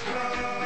Deus.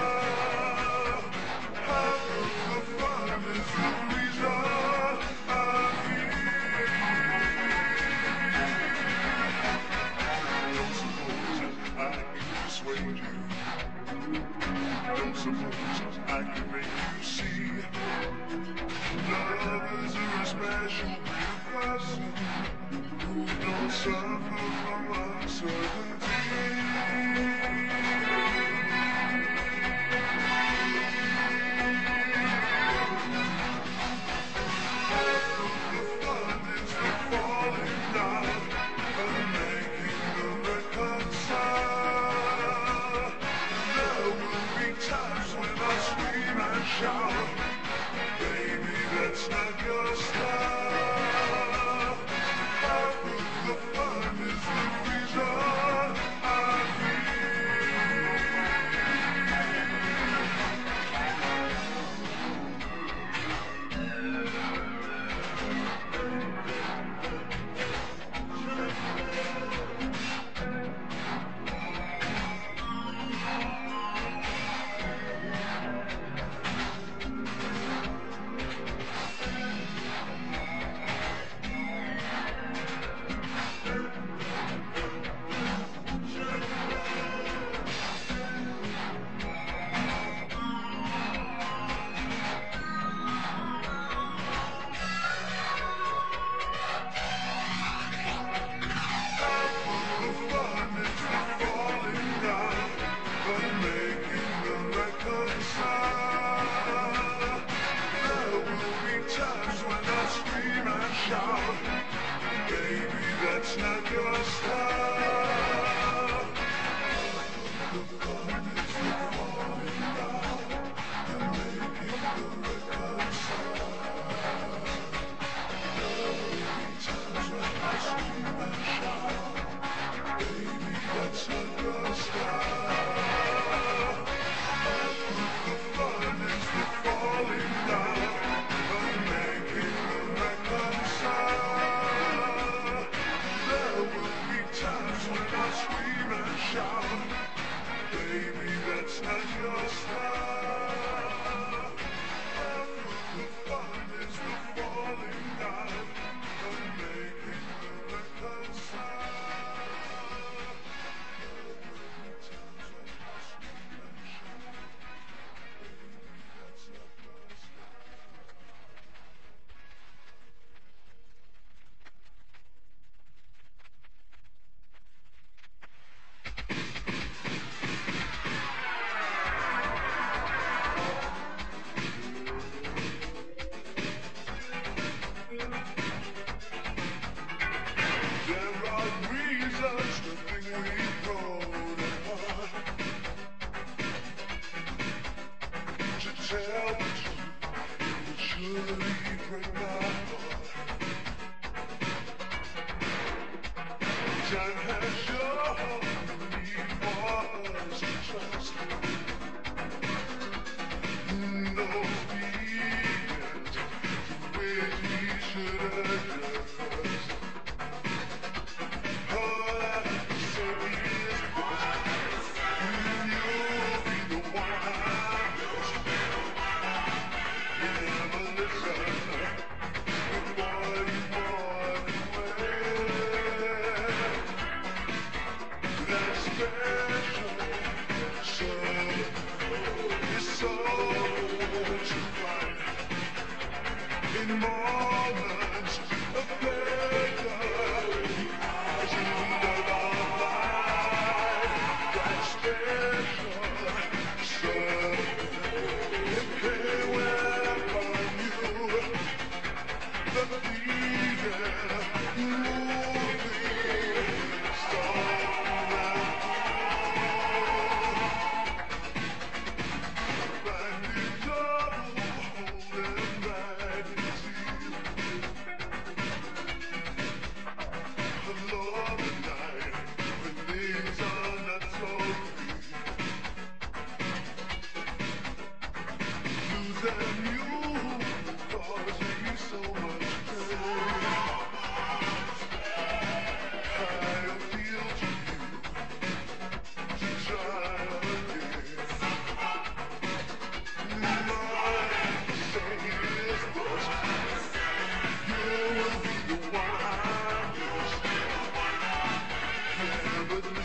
heavens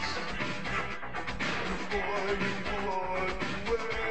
before you walk away.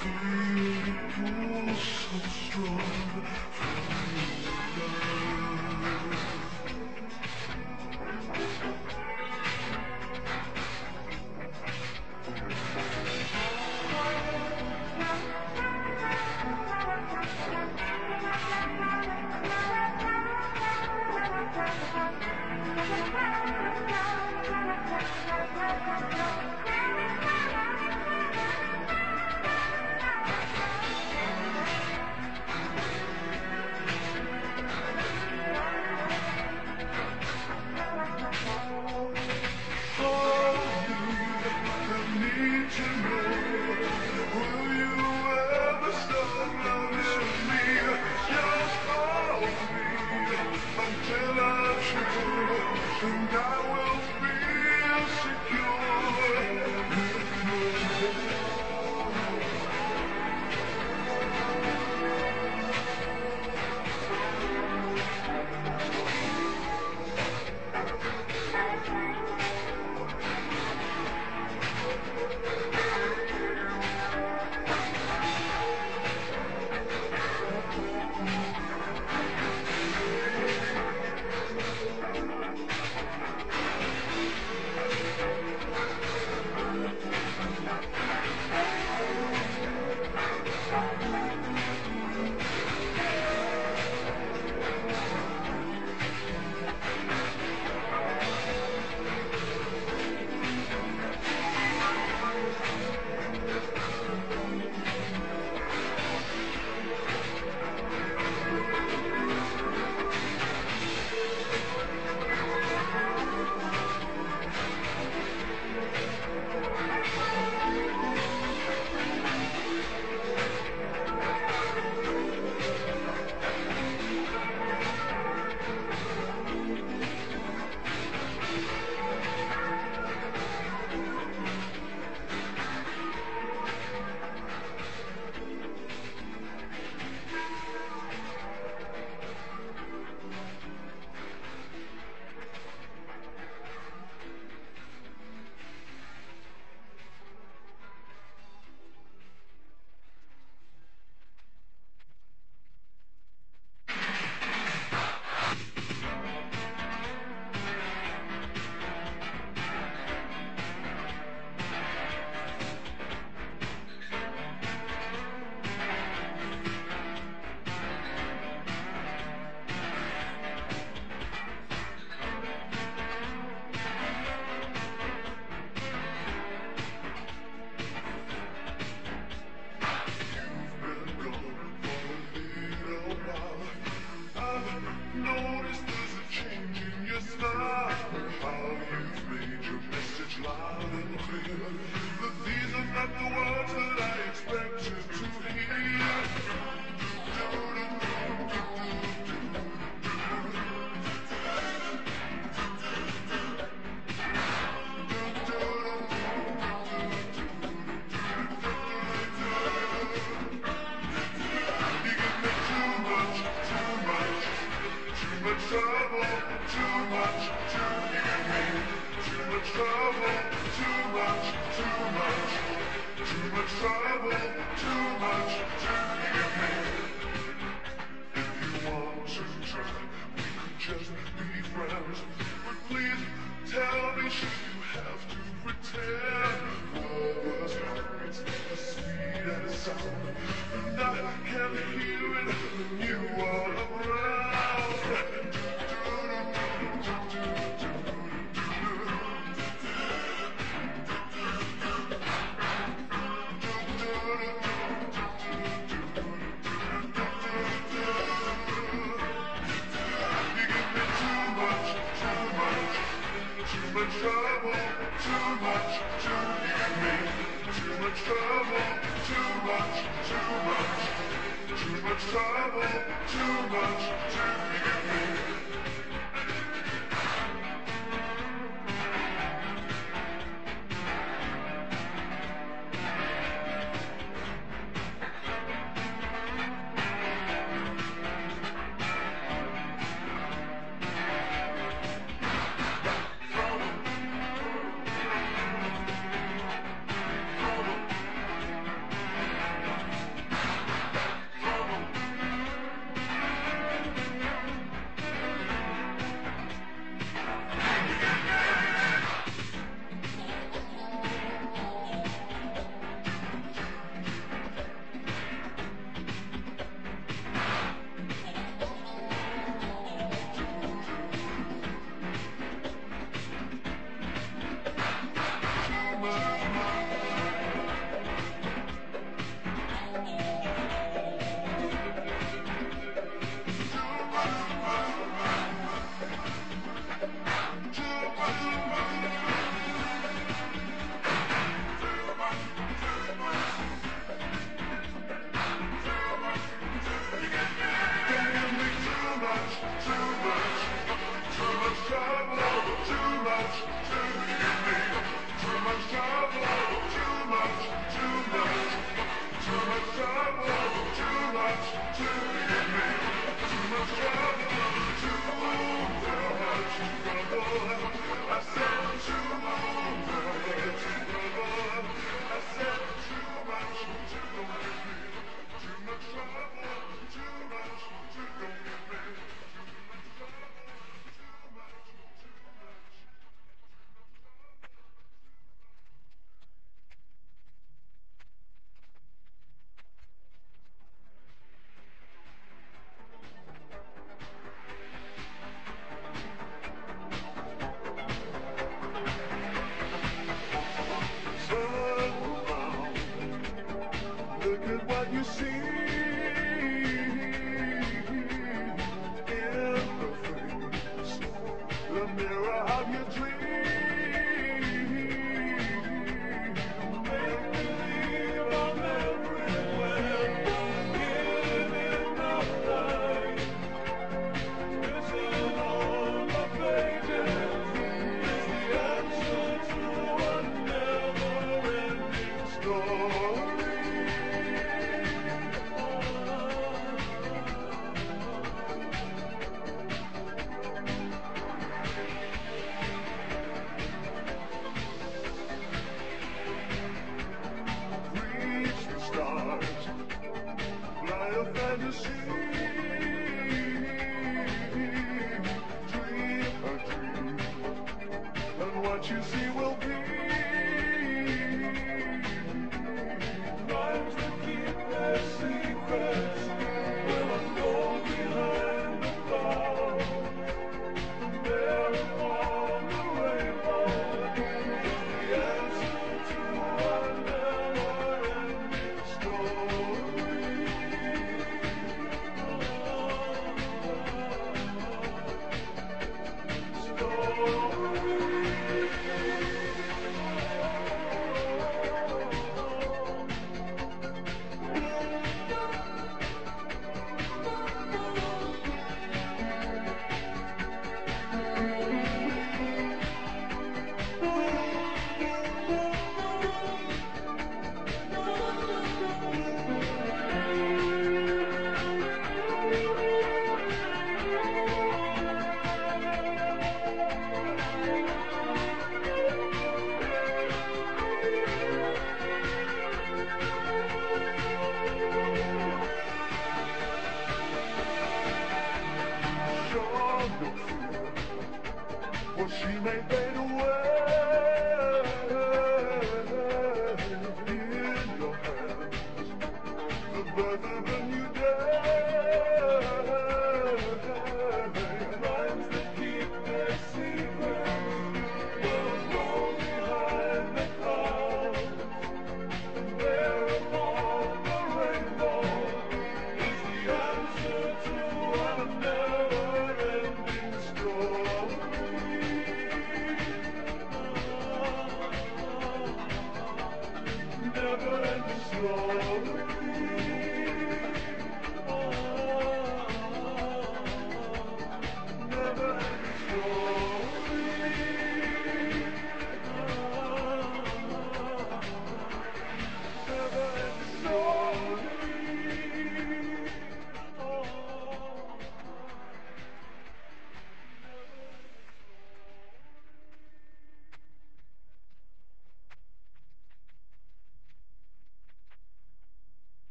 feel the pull so strong from.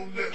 Ole, ole.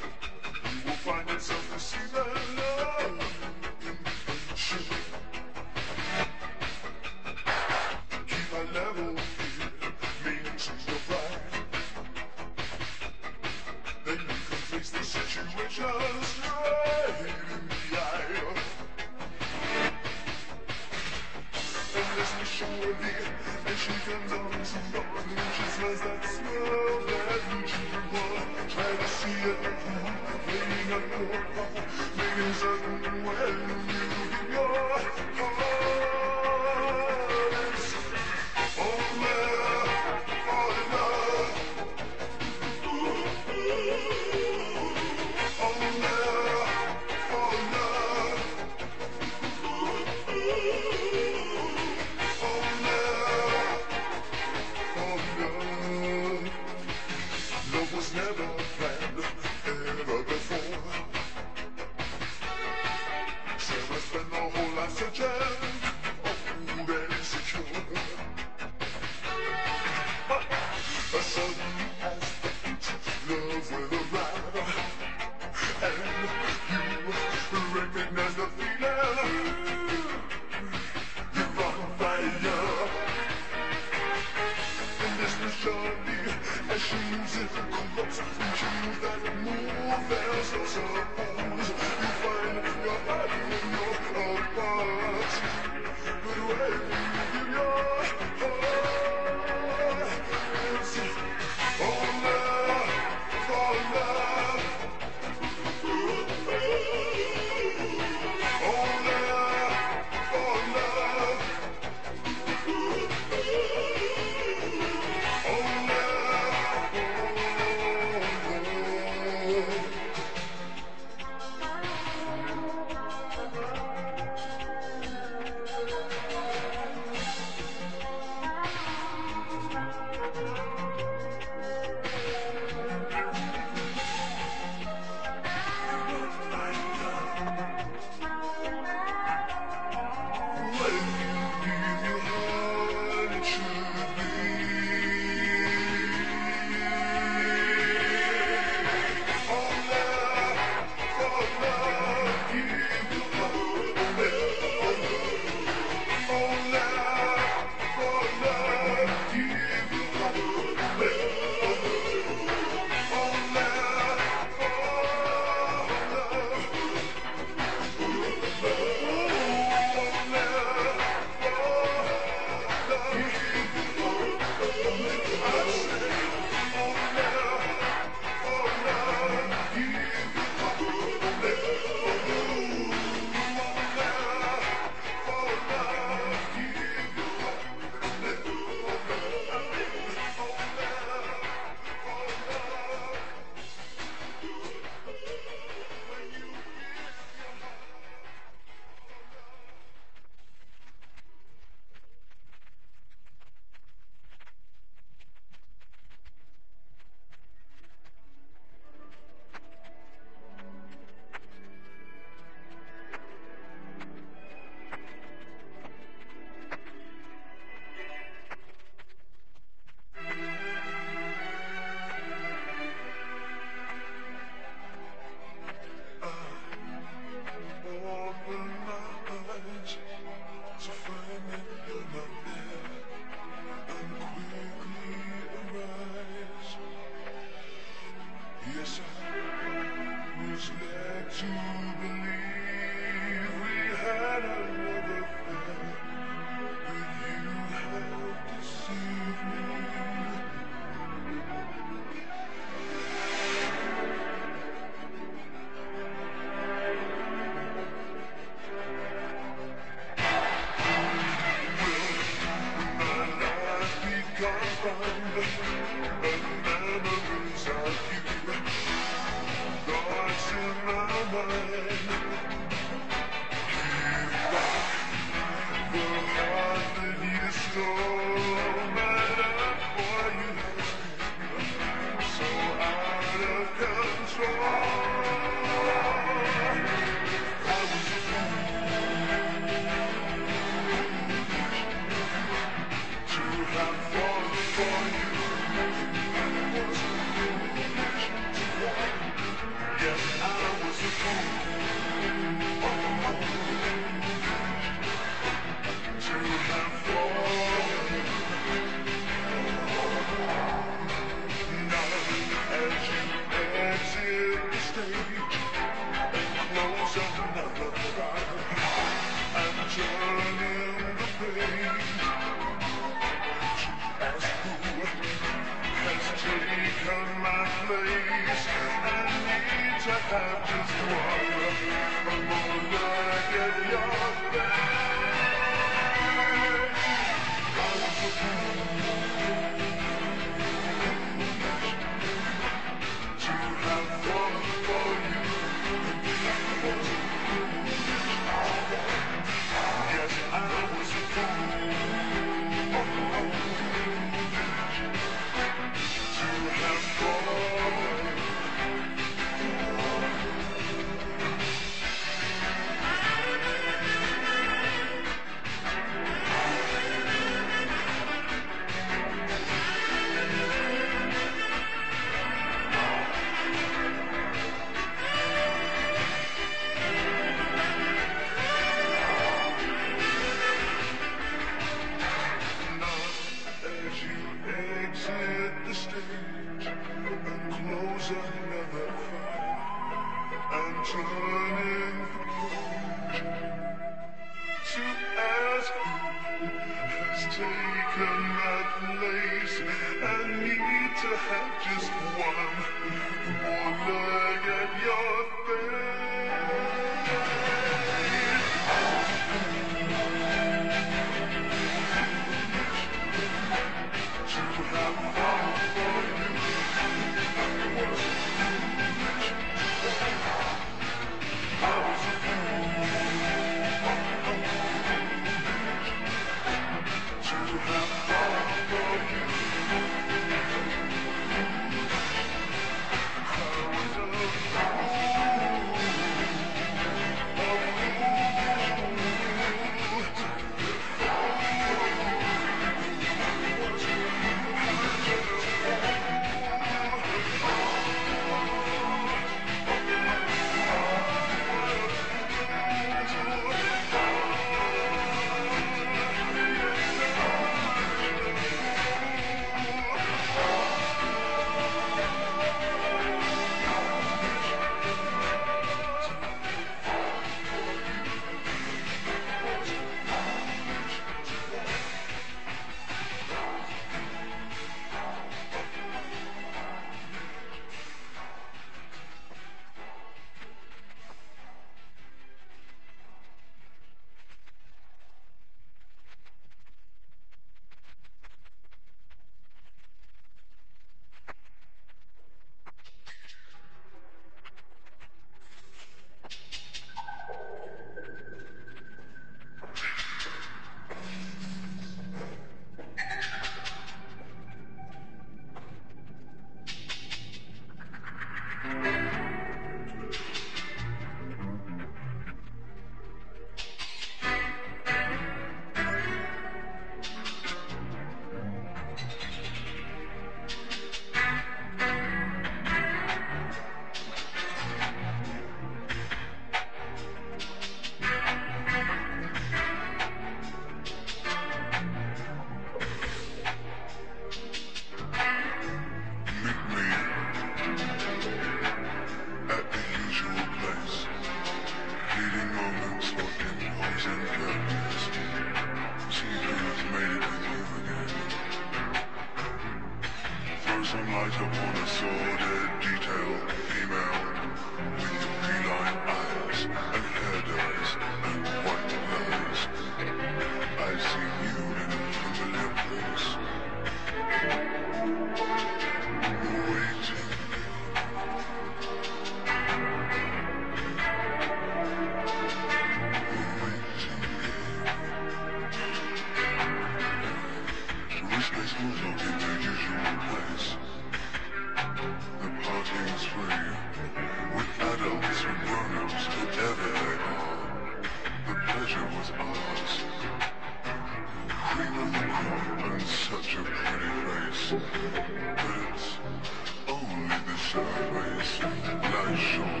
sideways, nice.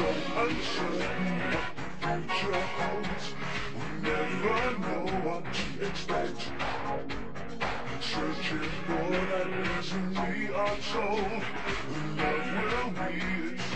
isolation At future house We never know what to expect. Searching for that reason we are told. Love will be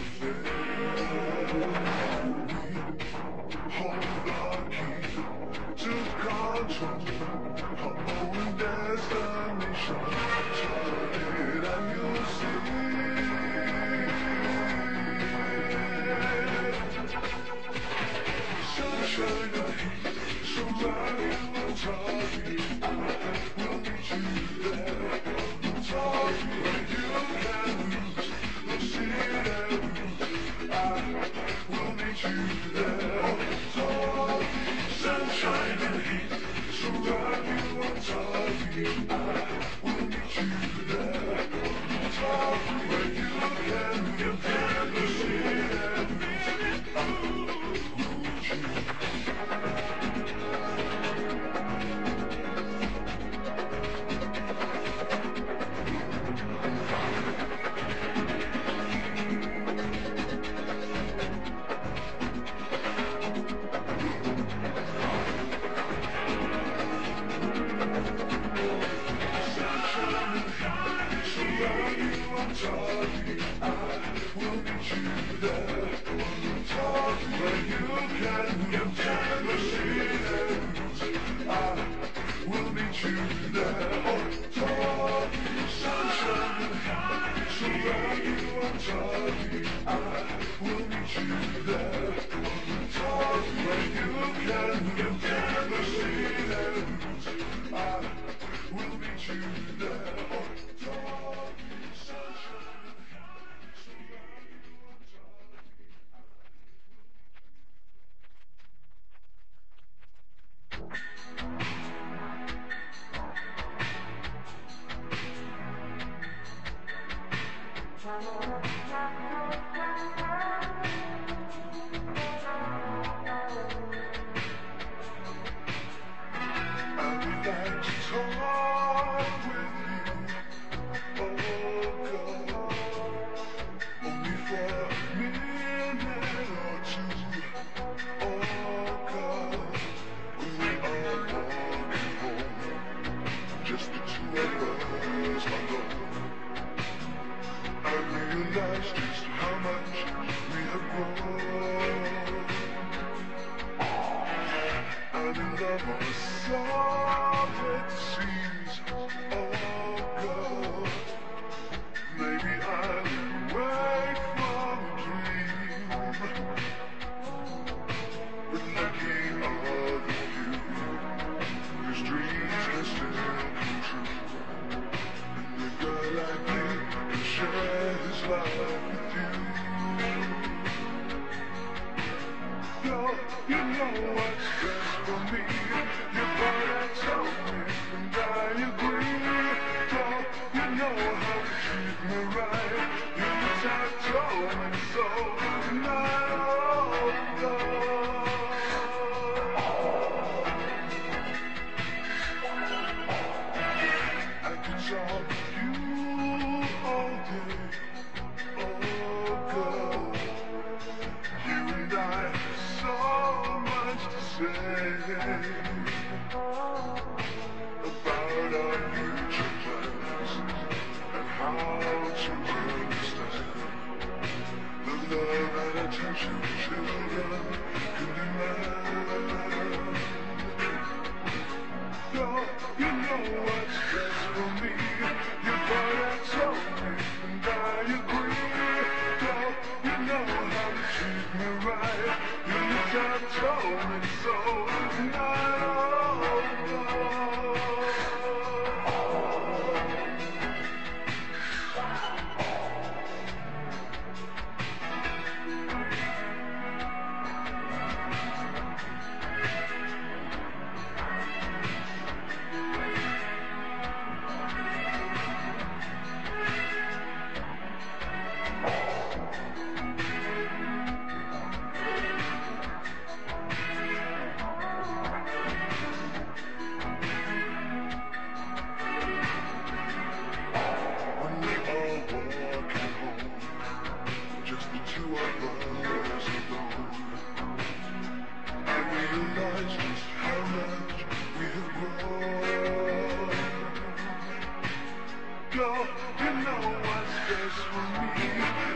You know what's best for me.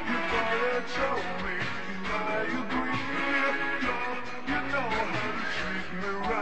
You gotta tell me. You know how you breathe. Girl, you know how to treat me right.